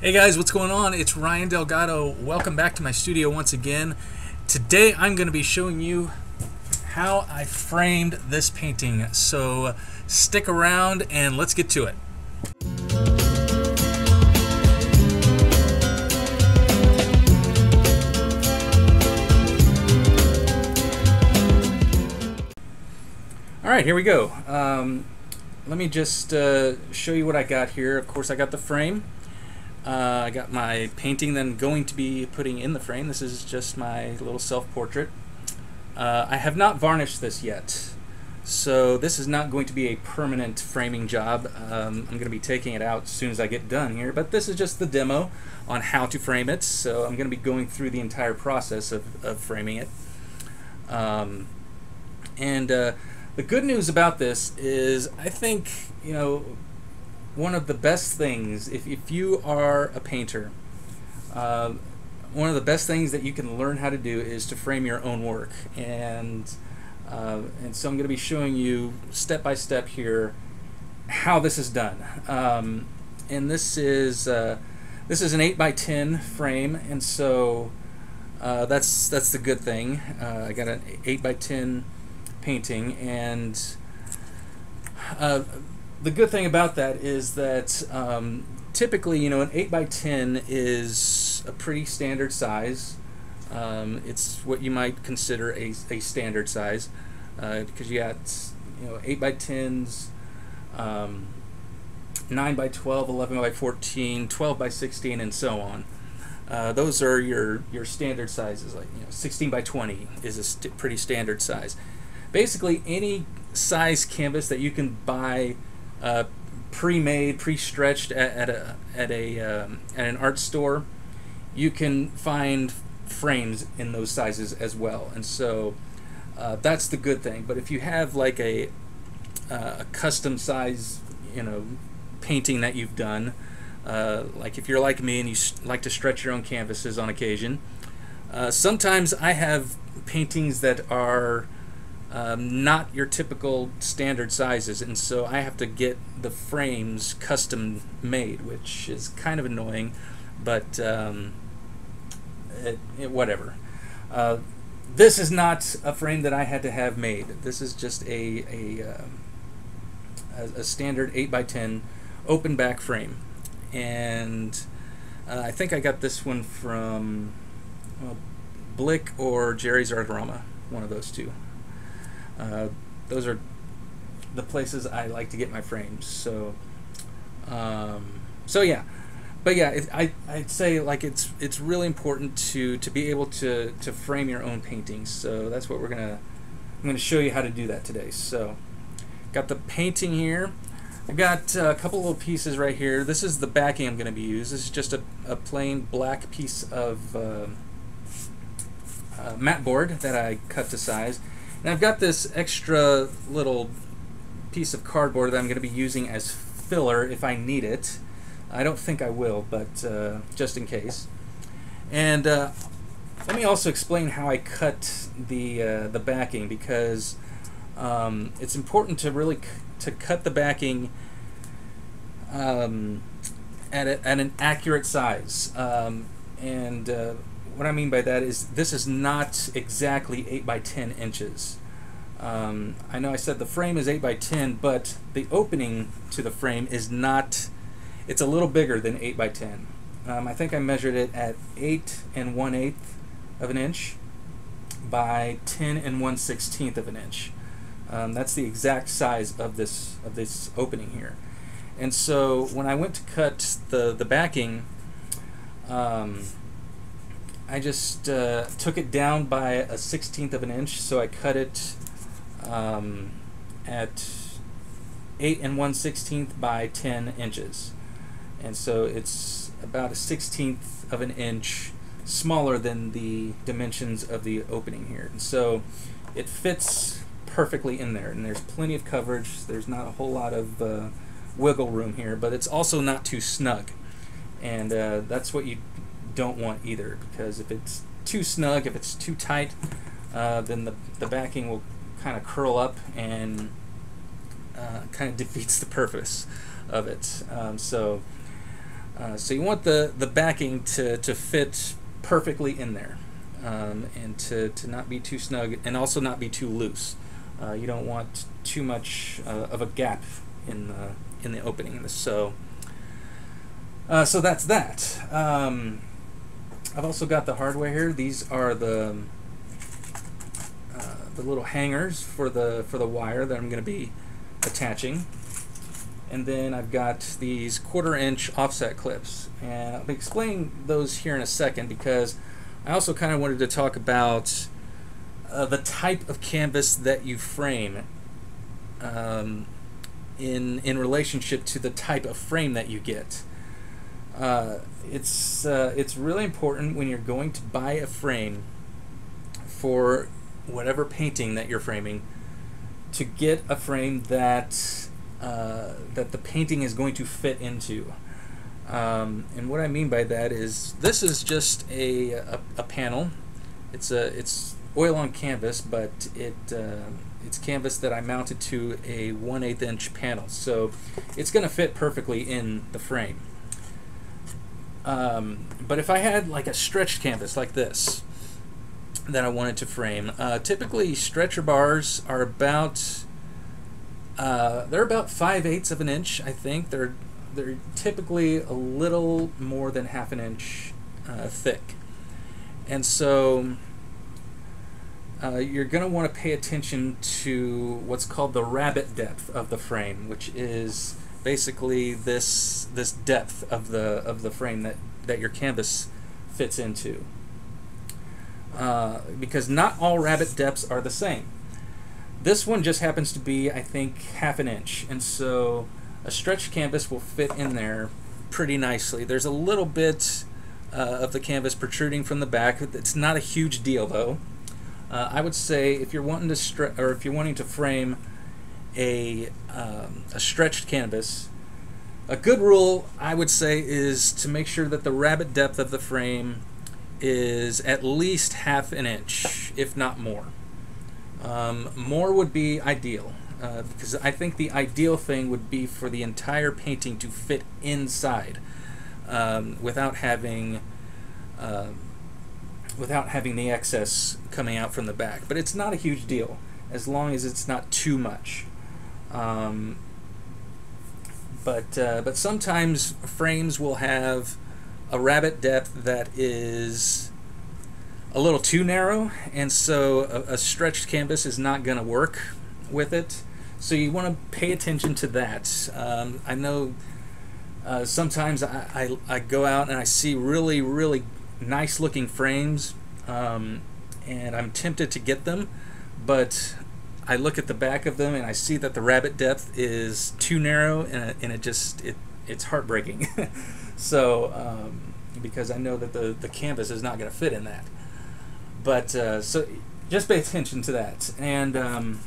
Hey guys, what's going on? It's Ryan Delgado. Welcome back to my studio once again. Today I'm going to be showing you how I framed this painting. So stick around and let's get to it. All right, here we go. Um, let me just uh, show you what I got here. Of course, I got the frame. Uh, I got my painting then going to be putting in the frame. This is just my little self-portrait. Uh, I have not varnished this yet, so this is not going to be a permanent framing job. Um, I'm going to be taking it out as soon as I get done here, but this is just the demo on how to frame it, so I'm going to be going through the entire process of, of framing it. Um, and uh, the good news about this is I think, you know, one of the best things, if, if you are a painter, uh, one of the best things that you can learn how to do is to frame your own work. And, uh, and so I'm going to be showing you step by step here how this is done. Um, and this is, uh, this is an 8 by 10 frame, and so uh, that's, that's the good thing. Uh, I got an 8 by 10 painting, and uh, the good thing about that is that um, typically, you know, an 8 by 10 is a pretty standard size. Um, it's what you might consider a, a standard size because uh, you got, you know, 8 by 10s, um, 9 by 12, 11 by 14, 12 by 16, and so on. Uh, those are your, your standard sizes, like you know, 16 by 20 is a st pretty standard size. Basically, any size canvas that you can buy uh, pre-made, pre-stretched at, at, a at a um, at an art store, you can find frames in those sizes as well, and so uh, that's the good thing. But if you have like a uh, a custom size, you know, painting that you've done, uh, like if you're like me and you like to stretch your own canvases on occasion, uh, sometimes I have paintings that are um, not your typical standard sizes, and so I have to get the frames custom made, which is kind of annoying, but um, it, it, whatever. Uh, this is not a frame that I had to have made. This is just a a, uh, a, a standard 8 by 10 open back frame, and uh, I think I got this one from Blick or Jerry's Artorama, one of those two. Uh, those are the places I like to get my frames. So, um, so yeah, but yeah, it, I I'd say like it's it's really important to to be able to to frame your own paintings. So that's what we're gonna I'm gonna show you how to do that today. So, got the painting here. I've got a couple little pieces right here. This is the backing I'm going to be using. This is just a, a plain black piece of uh, uh, mat board that I cut to size. And I've got this extra little piece of cardboard that I'm going to be using as filler if I need it. I don't think I will, but uh, just in case. And uh, let me also explain how I cut the uh, the backing because um, it's important to really to cut the backing um, at, a, at an accurate size. Um, and uh, what I mean by that is this is not exactly 8 by 10 inches. Um, I know I said the frame is 8 by 10, but the opening to the frame is not, it's a little bigger than 8 by 10. Um, I think I measured it at 8 and 1 8 of an inch by 10 and 1 16th of an inch. Um, that's the exact size of this of this opening here. And so when I went to cut the, the backing, um, I just uh, took it down by a 16th of an inch, so I cut it um, at 8 and 1 16th by 10 inches. And so it's about a 16th of an inch smaller than the dimensions of the opening here. And so it fits perfectly in there, and there's plenty of coverage. There's not a whole lot of uh, wiggle room here, but it's also not too snug. And uh, that's what you don't want either because if it's too snug, if it's too tight, uh, then the, the backing will kind of curl up and uh, kind of defeats the purpose of it. Um, so Uh, so you want the, the backing to, to fit perfectly in there um, and to, to not be too snug and also not be too loose. Uh, you don't want too much uh, of a gap in the, in the opening. So, uh, so that's that. Um, I've also got the hardware here. These are the uh, the little hangers for the for the wire that I'm going to be attaching. And then I've got these quarter inch offset clips. And I'll be explaining those here in a second because I also kind of wanted to talk about uh, the type of canvas that you frame um, in, in relationship to the type of frame that you get. Uh, it's, uh, it's really important when you're going to buy a frame for whatever painting that you're framing to get a frame that uh, that the painting is going to fit into. Um, and what I mean by that is this is just a, a, a panel. It's a it's oil on canvas, but it uh, it's canvas that I mounted to a 1 8 inch panel, so it's going to fit perfectly in the frame. Um, but if I had like a stretched canvas like this that I wanted to frame, uh, typically stretcher bars are about uh, they're about 5 eighths of an inch, I think. They're they're typically a little more than half an inch uh, thick. And so uh, you're going to want to pay attention to what's called the rabbet depth of the frame, which is basically this this depth of the of the frame that, that your canvas fits into. Uh, because not all rabbet depths are the same. This one just happens to be, I think, half an inch, and so a stretched canvas will fit in there pretty nicely. There's a little bit uh, of the canvas protruding from the back. It's not a huge deal, though. Uh, I would say if you're wanting to or if you're wanting to frame a um, a stretched canvas, a good rule I would say is to make sure that the rabbet depth of the frame is at least half an inch, if not more. Um, more would be ideal uh, because I think the ideal thing would be for the entire painting to fit inside um, without having uh, without having the excess coming out from the back. But it's not a huge deal as long as it's not too much. Um, but uh, but sometimes frames will have a rabbet depth that is a little too narrow, and so a, a stretched canvas is not going to work with it. So you want to pay attention to that. Um, I know uh, sometimes I, I, I, go out and I see really, really nice looking frames, um, and I'm tempted to get them, but I look at the back of them and I see that the rabbet depth is too narrow, and it, and it just it it's heartbreaking. so um, because I know that the the canvas is not going to fit in that. But uh, so just pay attention to that. And um,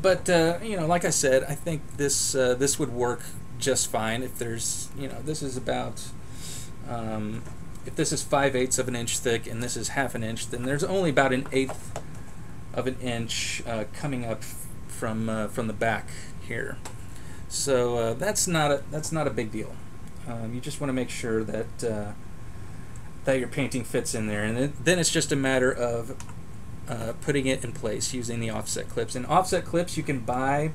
but uh, you know, like I said, I think this uh, this would work just fine if there's you know this is about um, if this is five eighths of an inch thick and this is half an inch, then there's only about an eighth of an inch uh, coming up from uh, from the back here. So uh, that's not a that's not a big deal. Um, you just want to make sure that uh, that your painting fits in there. And then it's just a matter of uh, putting it in place using the offset clips. And offset clips you can buy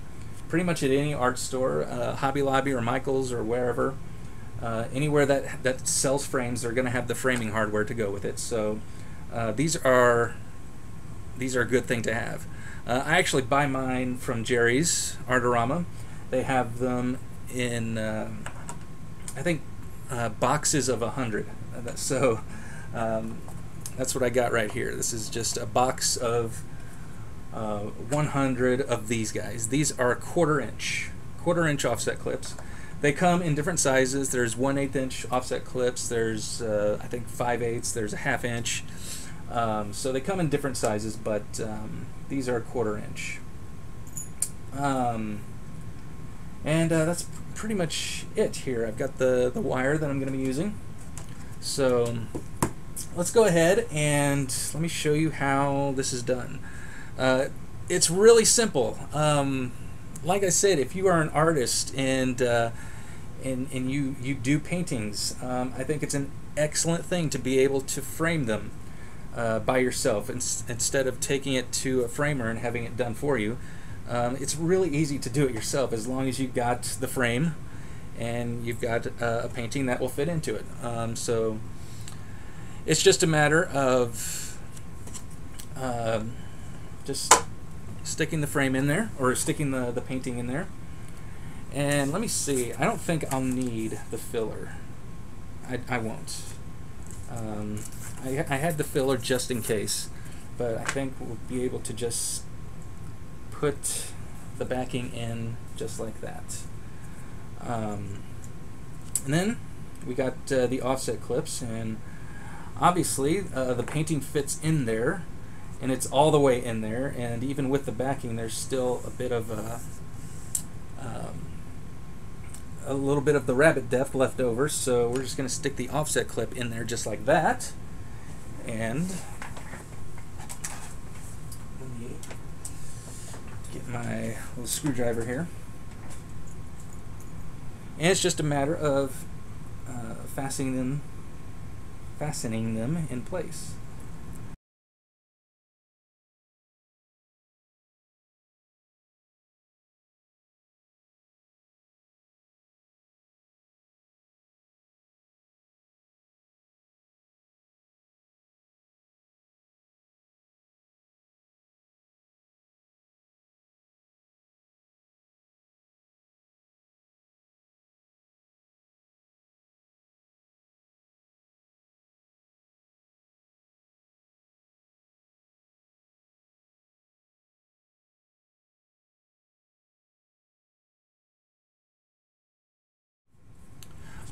pretty much at any art store, uh, Hobby Lobby or Michael's or wherever. Anywhere that, that sells frames, they're going to have the framing hardware to go with it. So these are these are a good thing to have. Uh, I actually buy mine from Jerry's Artorama. They have them in, uh, I think, boxes of a hundred. So um, that's what I got right here. This is just a box of uh, 100 of these guys. These are quarter inch, quarter inch offset clips. They come in different sizes. There's 1 8 inch offset clips. There's uh, I think 5 eighths. There's a half inch. Um, so they come in different sizes, but um, these are a quarter inch. Um, and uh, that's pretty much it here. I've got the, the wire that I'm going to be using. So let's go ahead and let me show you how this is done. Uh, it's really simple. Um, like I said, if you are an artist and uh, and, and you, you do paintings, um, I think it's an excellent thing to be able to frame them uh, by yourself instead of taking it to a framer and having it done for you. Um, it's really easy to do it yourself as long as you've got the frame and you've got uh, a painting that will fit into it. Um, so it's just a matter of uh, just sticking the frame in there or sticking the, the painting in there. And let me see, I don't think I'll need the filler. I, I won't. Um, I, I had the filler just in case, but I think we'll be able to just put the backing in just like that. Um, and then we got uh, the offset clips, and obviously uh, the painting fits in there, and it's all the way in there, and even with the backing, there's still a bit of a, um, a little bit of the rabbet depth left over, so we're just going to stick the offset clip in there just like that, and let me get my little screwdriver here. And it's just a matter of uh, fastening them, fastening them in place.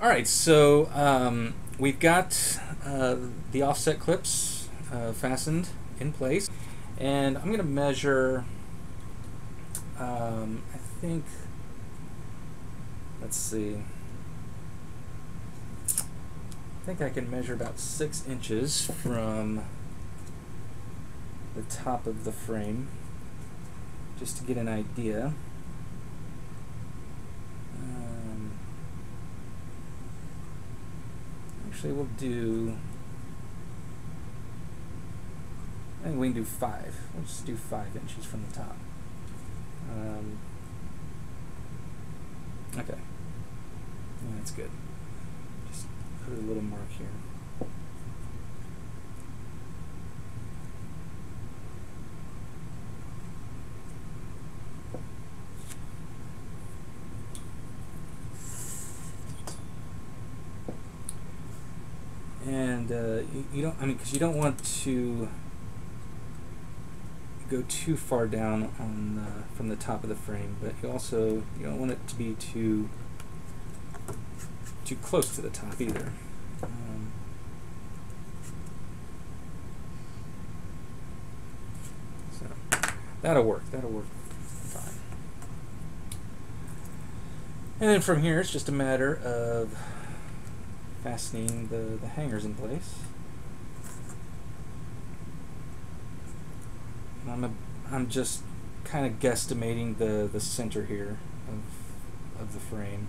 All right, so um, we've got uh, the offset clips uh, fastened in place, and I'm going to measure, um, I think, let's see, I think I can measure about six inches from the top of the frame, just to get an idea. Actually, we'll do. I think we can do five. We'll just do five inches from the top. Um, okay. That's good. Just put a little mark here. And uh, you, you, don't. I mean, because you don't want to go too far down on the, from the top of the frame, but you also you don't want it to be too too close to the top either. Um, so that'll work. That'll work fine. And then from here, it's just a matter of fastening the, the hangers in place. I'm, a, I'm just kind of guesstimating the, the center here of, of the frame.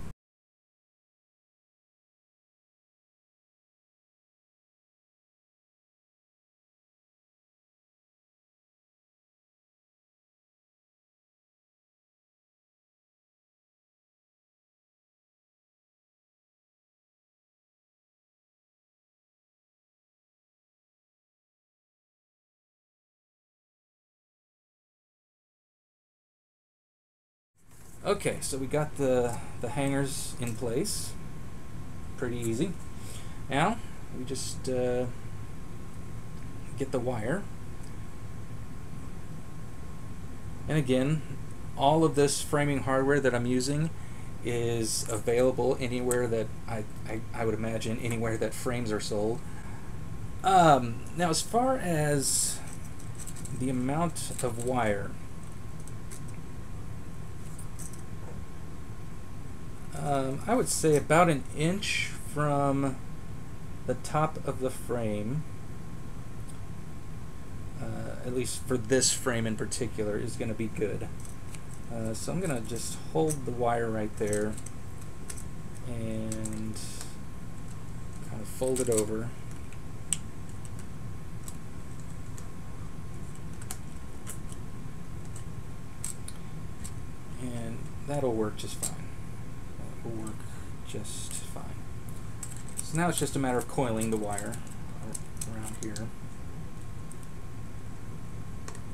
Okay, so we got the, the hangers in place. Pretty easy. Now, we just uh, get the wire. And again, all of this framing hardware that I'm using is available anywhere that I, I, I would imagine anywhere that frames are sold. Um, now, as far as the amount of wire, Um, I would say about an inch from the top of the frame, uh, at least for this frame in particular, is going to be good. Uh, so I'm going to just hold the wire right there and kind of fold it over. And that'll work just fine. Will work just fine. So now it's just a matter of coiling the wire around here.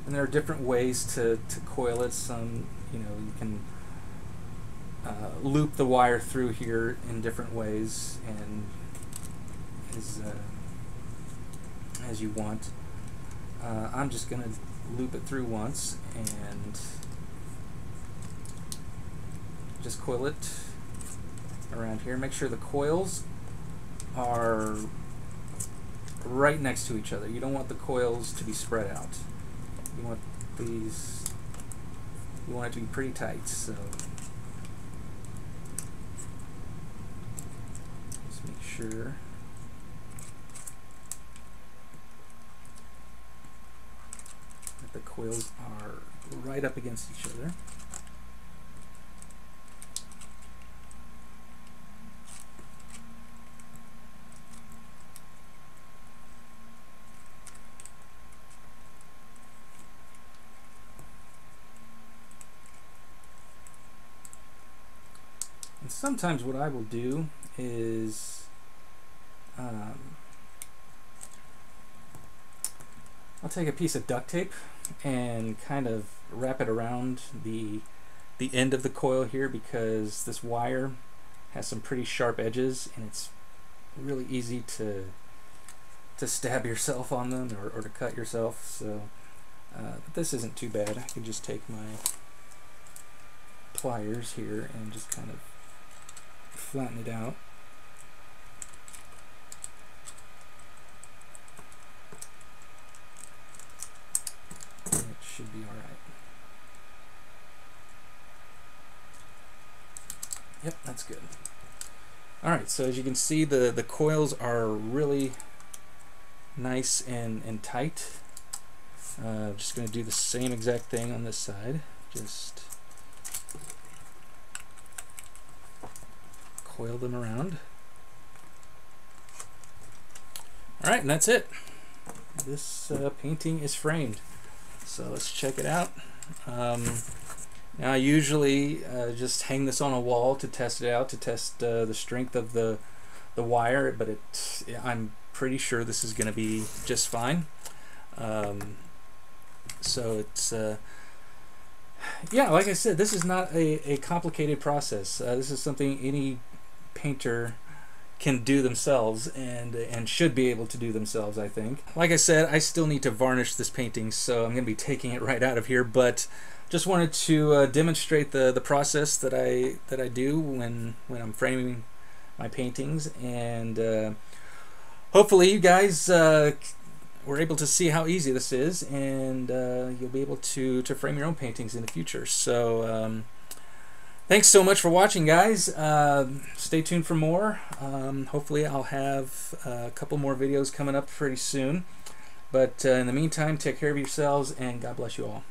And there are different ways to, to coil it. Some, you know, you can uh, loop the wire through here in different ways and as, uh, as you want. Uh, I'm just going to loop it through once and just coil it around here. Make sure the coils are right next to each other. You don't want the coils to be spread out. You want these, you want it to be pretty tight. So just make sure. that the coils are right up against each other. And sometimes what I will do is um, I'll take a piece of duct tape and kind of wrap it around the the end of the coil here because this wire has some pretty sharp edges and it's really easy to to stab yourself on them or, or to cut yourself. So uh, but this isn't too bad. I can just take my pliers here and just kind of flatten it out. it should be alright. Yep, that's good. Alright, so as you can see the, the coils are really nice and, and tight. Uh, just going to do the same exact thing on this side. Just coil them around. Alright, and that's it. This uh, painting is framed. So let's check it out. Um, now I usually uh, just hang this on a wall to test it out, to test uh, the strength of the, the wire, but it, I'm pretty sure this is going to be just fine. Um, so it's uh, yeah, like I said, this is not a, a complicated process. Uh, this is something any painter can do themselves and and should be able to do themselves I think. Like I said I still need to varnish this painting so I'm gonna be taking it right out of here but just wanted to uh, demonstrate the the process that I that I do when when I'm framing my paintings and uh, hopefully you guys uh, were able to see how easy this is and uh, you'll be able to to frame your own paintings in the future. So um, Thanks so much for watching, guys. Uh, stay tuned for more. Um, hopefully, I'll have a couple more videos coming up pretty soon. But uh, in the meantime, take care of yourselves, and God bless you all.